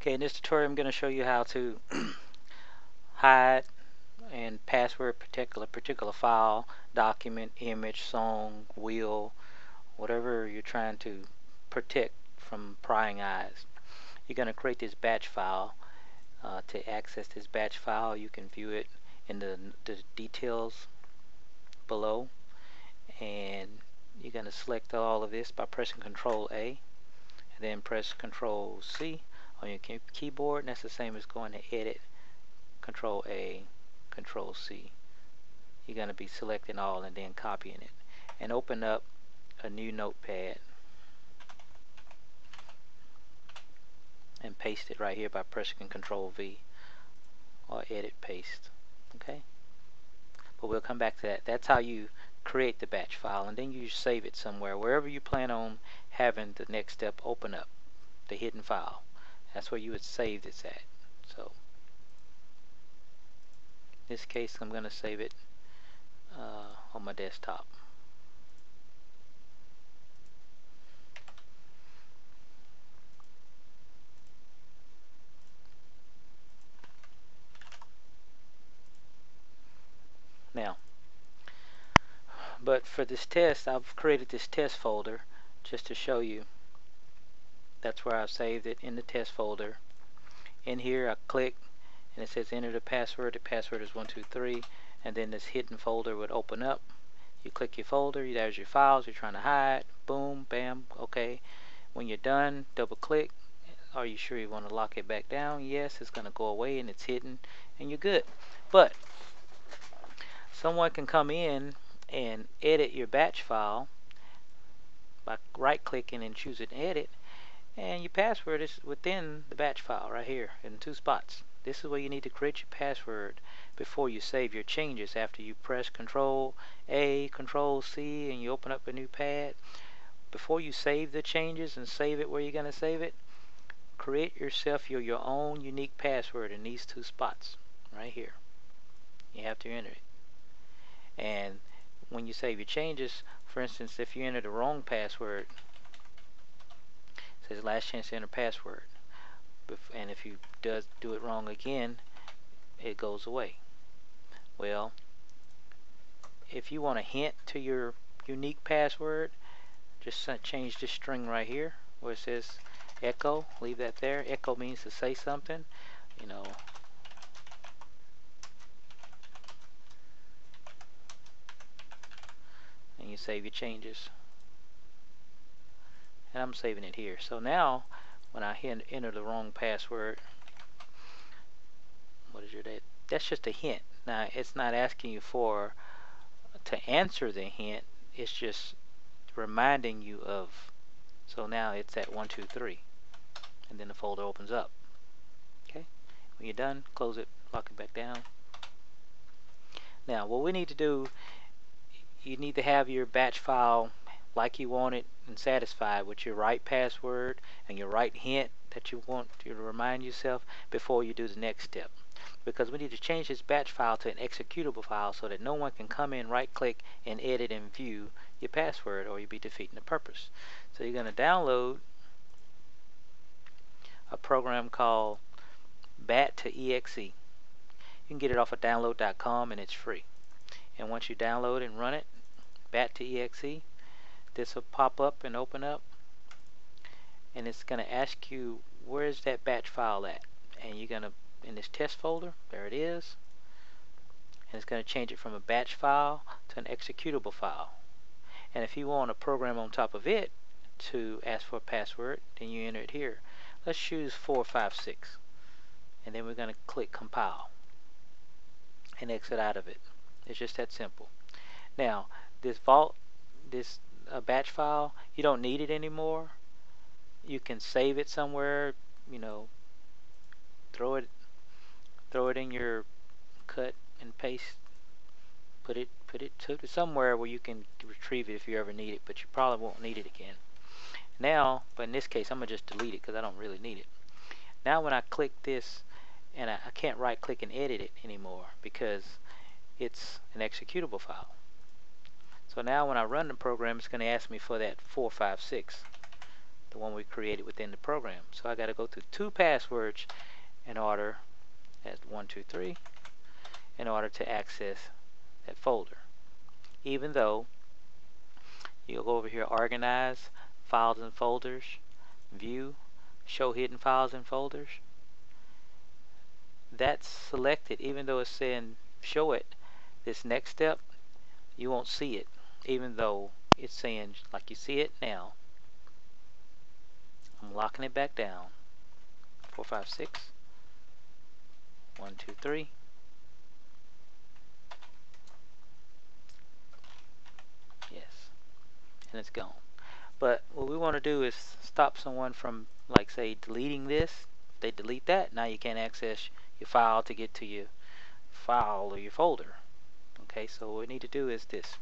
Okay, in this tutorial I'm going to show you how to hide and password protect a particular file, document, image, song, wheel, whatever you're trying to protect from prying eyes. You're going to create this batch file. Uh, to access this batch file you can view it in the, the details below and you're going to select all of this by pressing control A and then press control C on your key keyboard and that's the same as going to edit control A control C. You're going to be selecting all and then copying it. And open up a new notepad and paste it right here by pressing control V or edit paste okay? But we'll come back to that. That's how you create the batch file and then you save it somewhere. Wherever you plan on having the next step open up the hidden file that's where you would save this at. So in this case I'm going to save it uh, on my desktop. Now, but for this test, I've created this test folder just to show you that's where I've saved it in the test folder. In here I click and it says enter the password. The password is 123 and then this hidden folder would open up. You click your folder there's your files you're trying to hide. Boom bam okay. When you're done double click. Are you sure you want to lock it back down? Yes it's gonna go away and it's hidden and you're good. But someone can come in and edit your batch file by right clicking and choosing edit and your password is within the batch file right here in two spots. This is where you need to create your password before you save your changes after you press control A, control C and you open up a new pad. Before you save the changes and save it where you're going to save it, create yourself your, your own unique password in these two spots right here. You have to enter it. And when you save your changes, for instance, if you enter the wrong password, says last chance to enter password. And if you does do it wrong again it goes away. Well if you want a hint to your unique password just change this string right here where it says echo. Leave that there. Echo means to say something you know. And you save your changes and I'm saving it here. So now when I enter the wrong password, what is your date? That's just a hint. Now it's not asking you for to answer the hint. It's just reminding you of. So now it's at one two three, and then the folder opens up. Okay. When you're done, close it, lock it back down. Now what we need to do, you need to have your batch file like you want it and satisfied with your right password and your right hint that you want to remind yourself before you do the next step. Because we need to change this batch file to an executable file so that no one can come in, right click, and edit and view your password or you'll be defeating the purpose. So you're going to download a program called BAT to EXE. You can get it off of download.com and it's free. And once you download and run it, bat2exe, this will pop up and open up and it's going to ask you where's that batch file at? And you're going to in this test folder there it is and it's going to change it from a batch file to an executable file. And if you want a program on top of it to ask for a password then you enter it here. Let's choose 456 and then we're going to click compile and exit out of it. It's just that simple. Now this vault this a batch file, you don't need it anymore. You can save it somewhere, you know, throw it throw it in your cut and paste put it put it to somewhere where you can retrieve it if you ever need it, but you probably won't need it again. Now, but in this case, I'm gonna just delete it because I don't really need it. Now, when I click this, and I, I can't right click and edit it anymore because it's an executable file. So now when I run the program, it's going to ask me for that 456. the one we created within the program. So I got to go through two passwords in order, at one, two, three, in order to access that folder. Even though you'll go over here, organize, files and folders, view, show hidden files and folders. That's selected even though it's saying show it. This next step, you won't see it even though it's saying like you see it now. I'm locking it back down. Four, five, six. One, two, three. Yes. And it's gone. But what we want to do is stop someone from, like, say, deleting this. They delete that, now you can't access your file to get to your file or your folder. Okay, so what we need to do is this.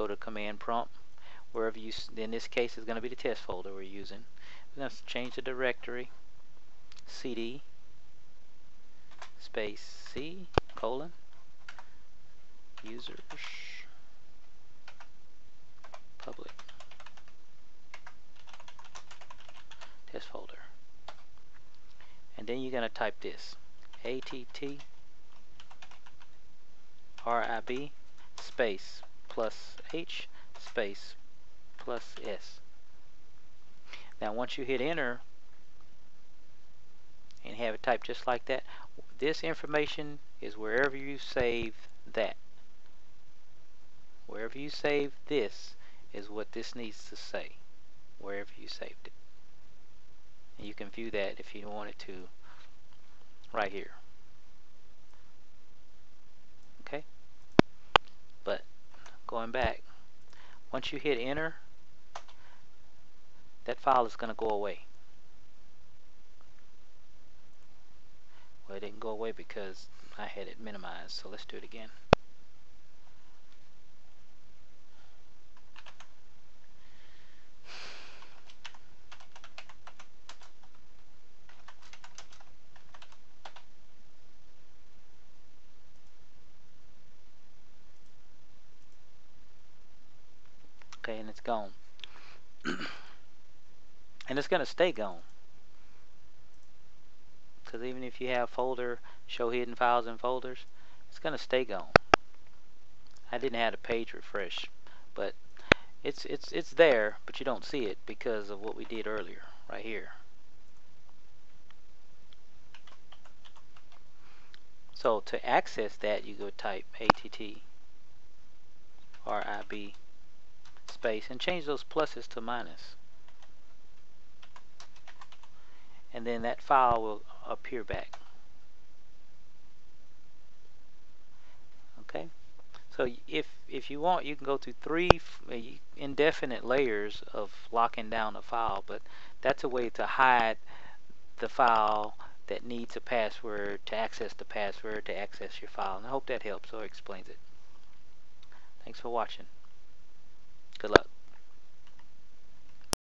Go to command prompt. Wherever you, in this case, is going to be the test folder we're using. We're going to change the directory. cd space c colon users public test folder. And then you're going to type this ATT RIB space plus H space plus S. Now once you hit enter and have it typed just like that, this information is wherever you save that. Wherever you save this is what this needs to say, wherever you saved it. And you can view that if you wanted to right here. Okay? But going back, once you hit enter, that file is going to go away. Well, it didn't go away because I had it minimized, so let's do it again. Okay and it's gone. And it's going to stay gone. Because even if you have folder show hidden files and folders it's going to stay gone. I didn't have a page refresh but it's it's it's there but you don't see it because of what we did earlier right here. So to access that you go type ATT RIB space and change those pluses to. And then that file will appear back. Okay? So if if you want, you can go through three uh, indefinite layers of locking down a file, but that's a way to hide the file that needs a password to access the password to access your file. And I hope that helps or explains it. Thanks for watching. Good luck.